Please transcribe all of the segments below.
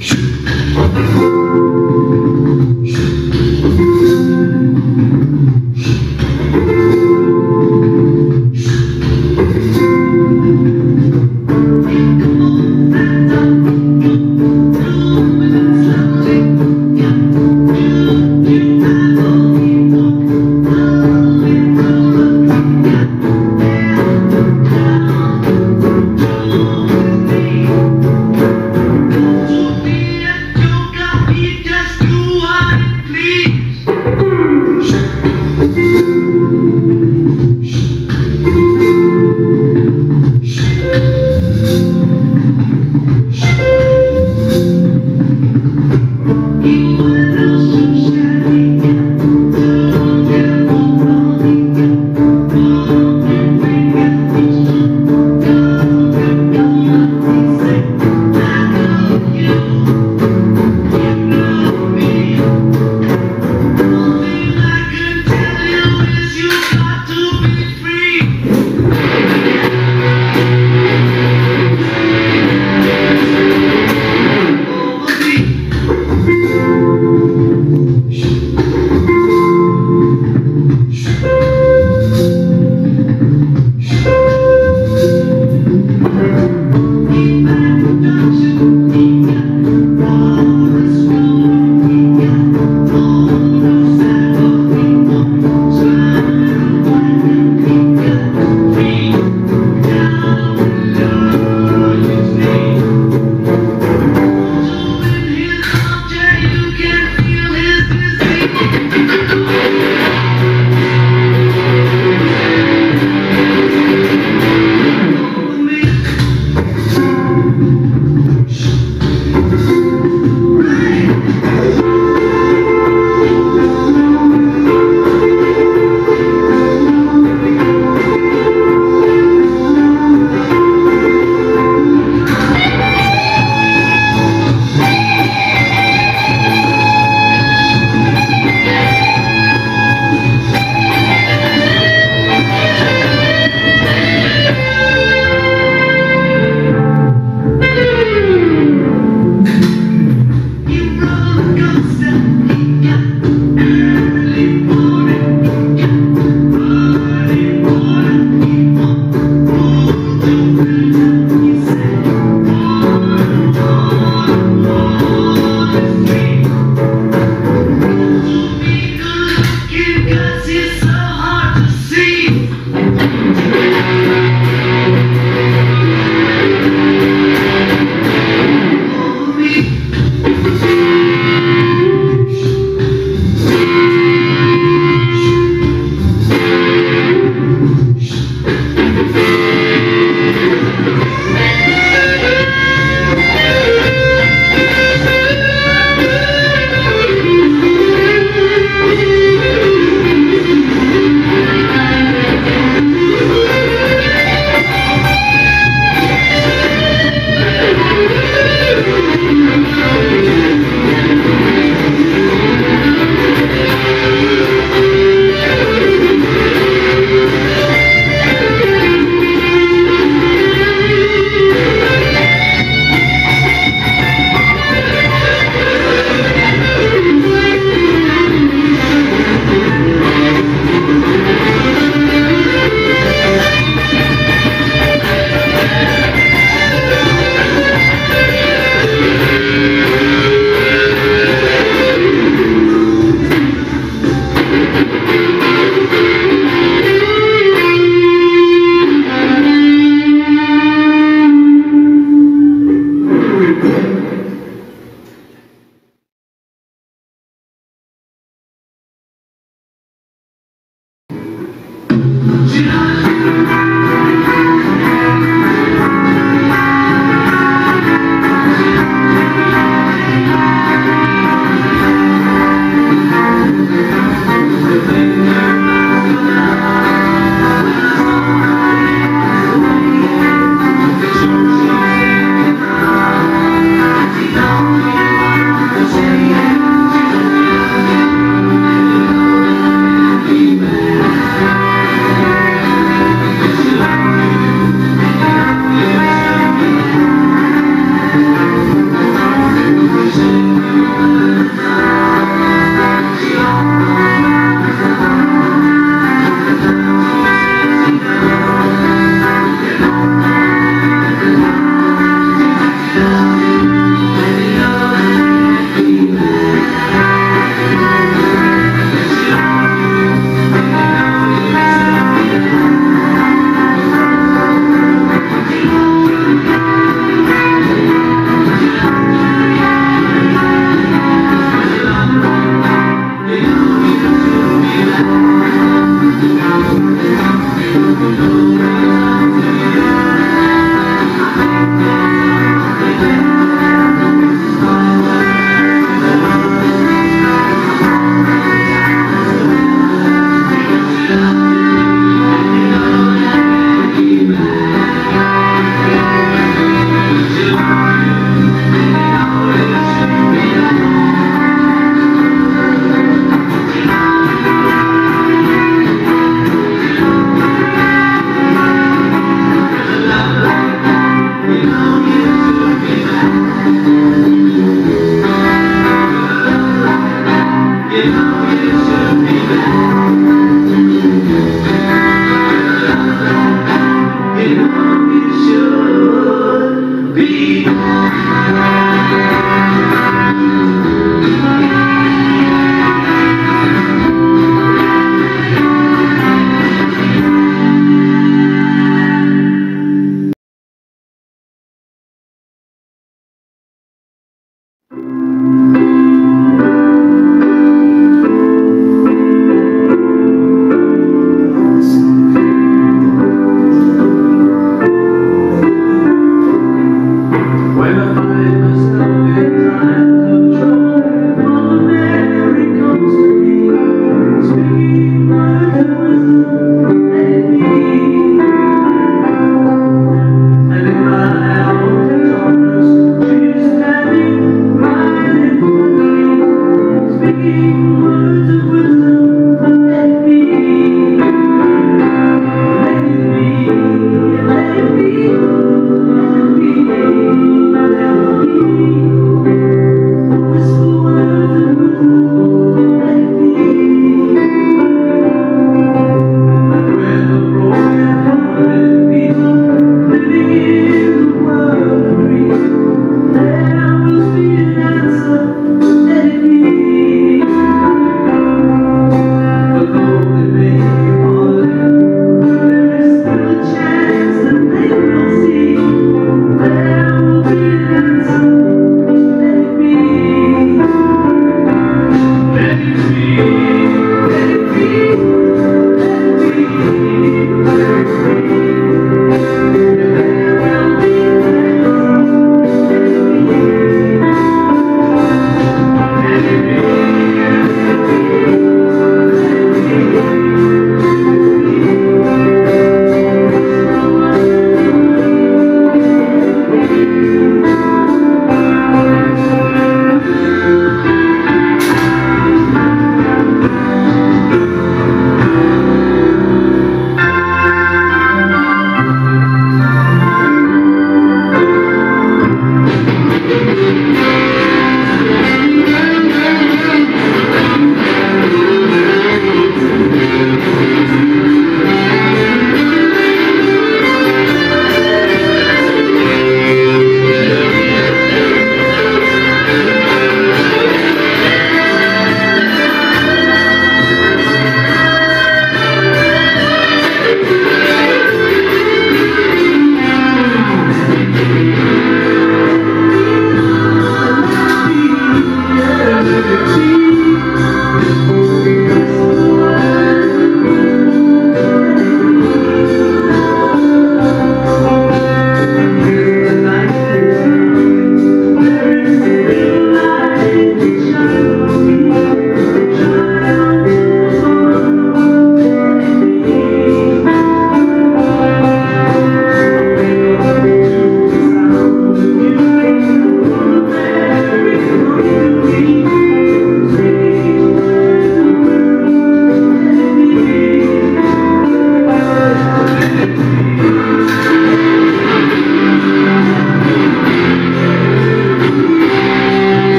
Shoot.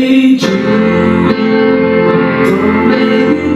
Hey Jude, don't make mine.